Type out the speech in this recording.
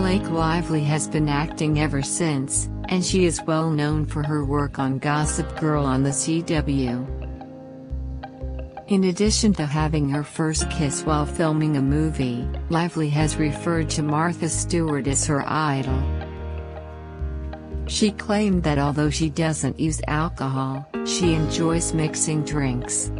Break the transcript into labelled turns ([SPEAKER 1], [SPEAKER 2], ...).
[SPEAKER 1] Blake Lively has been acting ever since, and she is well known for her work on Gossip Girl on The CW. In addition to having her first kiss while filming a movie, Lively has referred to Martha Stewart as her idol. She claimed that although she doesn't use alcohol, she enjoys mixing drinks.